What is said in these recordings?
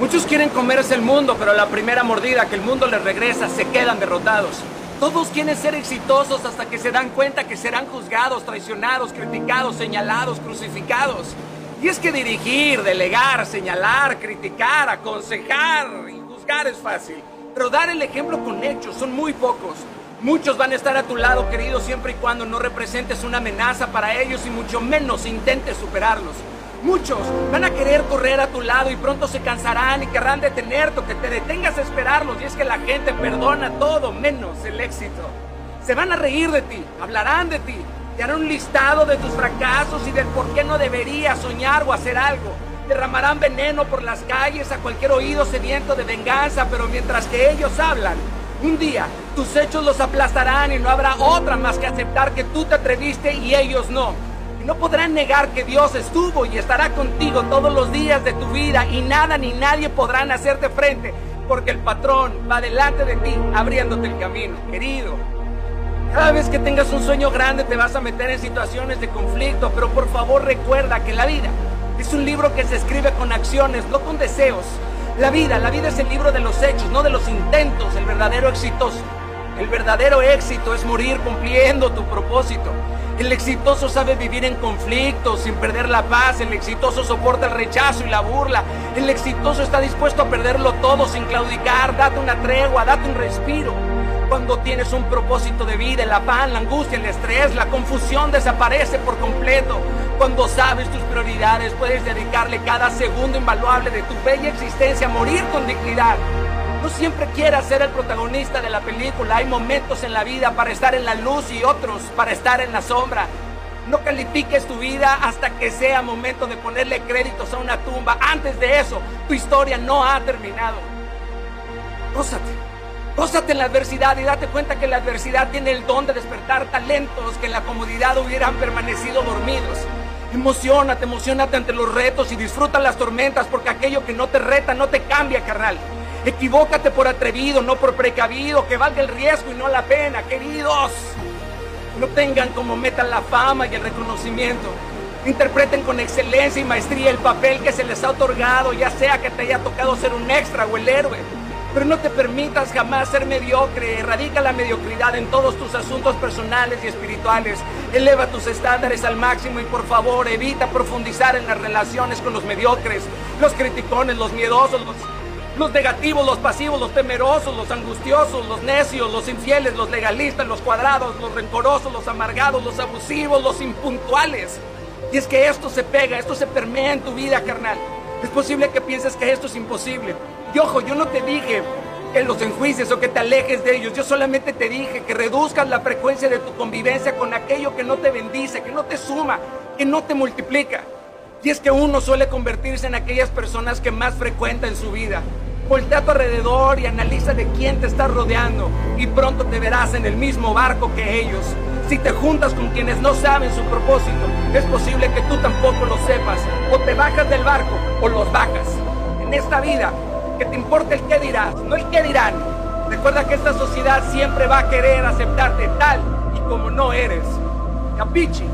Muchos quieren comerse el mundo, pero la primera mordida que el mundo les regresa se quedan derrotados. Todos quieren ser exitosos hasta que se dan cuenta que serán juzgados, traicionados, criticados, señalados, crucificados. Y es que dirigir, delegar, señalar, criticar, aconsejar y juzgar es fácil. Pero dar el ejemplo con hechos son muy pocos. Muchos van a estar a tu lado, querido, siempre y cuando no representes una amenaza para ellos y mucho menos intentes superarlos. Muchos van a querer correr a tu lado y pronto se cansarán y querrán detenerte que te detengas a esperarlos. Y es que la gente perdona todo menos el éxito. Se van a reír de ti, hablarán de ti, te harán un listado de tus fracasos y del por qué no deberías soñar o hacer algo. Derramarán veneno por las calles a cualquier oído sediento de venganza, pero mientras que ellos hablan, un día tus hechos los aplastarán y no habrá otra más que aceptar que tú te atreviste y ellos no. No podrán negar que Dios estuvo y estará contigo todos los días de tu vida y nada ni nadie podrán hacerte frente porque el patrón va delante de ti abriéndote el camino, querido. Cada vez que tengas un sueño grande te vas a meter en situaciones de conflicto, pero por favor recuerda que la vida es un libro que se escribe con acciones, no con deseos. La vida, la vida es el libro de los hechos, no de los intentos, el verdadero exitoso. El verdadero éxito es morir cumpliendo tu propósito. El exitoso sabe vivir en conflicto sin perder la paz. El exitoso soporta el rechazo y la burla. El exitoso está dispuesto a perderlo todo sin claudicar. Date una tregua, date un respiro. Cuando tienes un propósito de vida, el afán, la angustia, el estrés, la confusión desaparece por completo. Cuando sabes tus prioridades, puedes dedicarle cada segundo invaluable de tu bella existencia a morir con dignidad. No siempre quieras ser el protagonista de la película. Hay momentos en la vida para estar en la luz y otros para estar en la sombra. No califiques tu vida hasta que sea momento de ponerle créditos a una tumba. Antes de eso, tu historia no ha terminado. Gózate. Gózate en la adversidad y date cuenta que la adversidad tiene el don de despertar talentos que en la comodidad hubieran permanecido dormidos. Emocionate, emocionate ante los retos y disfruta las tormentas porque aquello que no te reta no te cambia, carnal. Equivócate por atrevido, no por precavido, que valga el riesgo y no la pena, queridos. No tengan como meta la fama y el reconocimiento. Interpreten con excelencia y maestría el papel que se les ha otorgado, ya sea que te haya tocado ser un extra o el héroe. Pero no te permitas jamás ser mediocre. Erradica la mediocridad en todos tus asuntos personales y espirituales. Eleva tus estándares al máximo y por favor evita profundizar en las relaciones con los mediocres, los criticones, los miedosos, los, los negativos, los pasivos, los temerosos, los angustiosos, los necios, los infieles, los legalistas, los cuadrados, los rencorosos, los amargados, los abusivos, los impuntuales. Y es que esto se pega, esto se permea en tu vida, carnal. Es posible que pienses que esto es imposible. Y ojo, yo no te dije que los enjuicies o que te alejes de ellos. Yo solamente te dije que reduzcas la frecuencia de tu convivencia con aquello que no te bendice, que no te suma, que no te multiplica. Y es que uno suele convertirse en aquellas personas que más frecuenta en su vida. Voltea a tu alrededor y analiza de quién te estás rodeando y pronto te verás en el mismo barco que ellos. Si te juntas con quienes no saben su propósito, es posible que tú tampoco lo sepas. O te bajas del barco o los bajas. En esta vida que te importe el qué dirás, no el qué dirán. Recuerda que esta sociedad siempre va a querer aceptarte tal y como no eres. Capichi.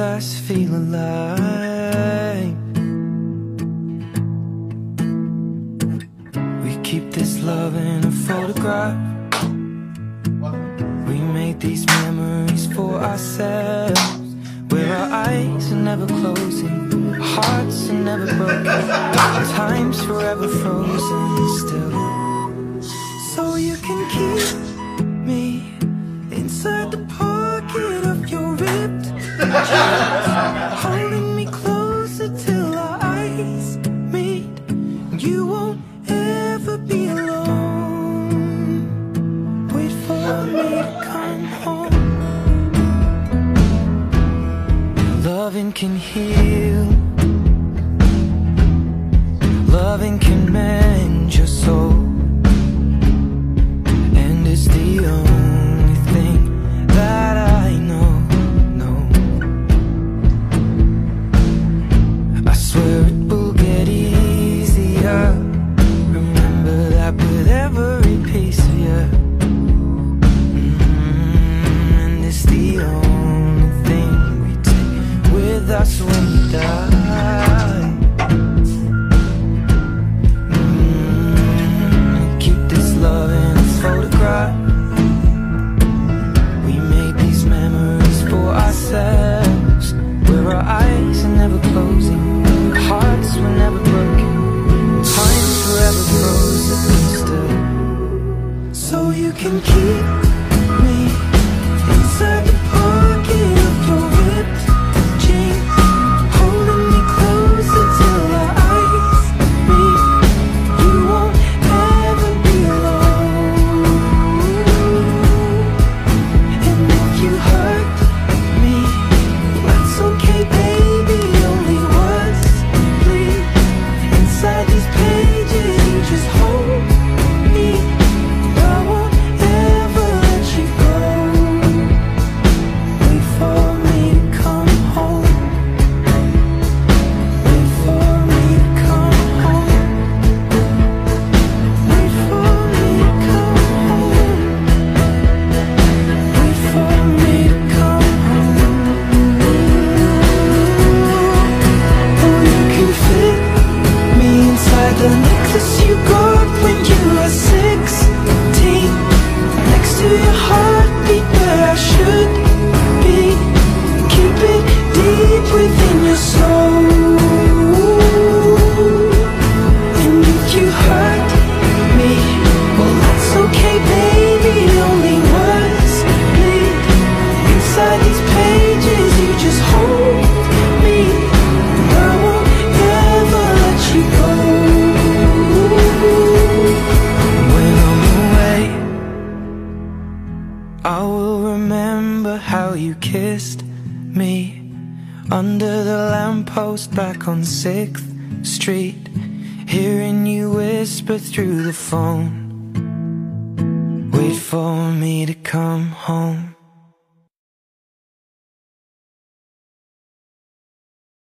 us feel alive. We keep this love in a photograph. We made these memories for ourselves. Where our eyes are never closing, hearts are never broken, time's forever frozen still. So you can keep me inside the Holding me closer till our eyes meet. You won't ever be alone. Wait for me to come home. Loving can heal. Loving can mend your soul. that's when you die. Mm, keep this love in this photograph. We made these memories for ourselves. Where our eyes are never closing, our hearts were never broken. Time forever frozen still. So you can keep. post back on 6th Street, hearing you whisper through the phone. Wait for me to come home.